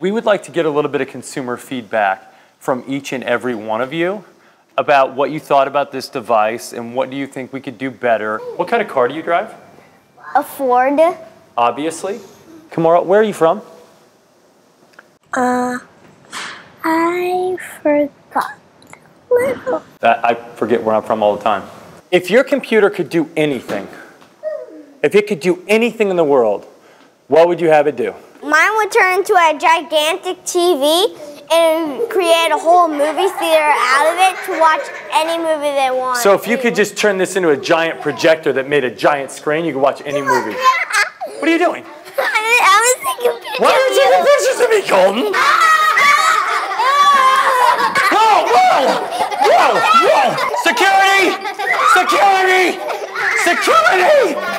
We would like to get a little bit of consumer feedback from each and every one of you about what you thought about this device and what do you think we could do better. What kind of car do you drive? A Ford. Obviously. Kamara, where are you from? Uh, I forgot. That, I forget where I'm from all the time. If your computer could do anything, if it could do anything in the world, what would you have it do? Mine would turn into a gigantic TV and create a whole movie theater out of it to watch any movie they want. So if you could just turn this into a giant projector that made a giant screen, you could watch any movie. What are you doing? I was taking pictures. Why are you taking pictures of me, Colton? Whoa, whoa, whoa, whoa! Security! Security! Security!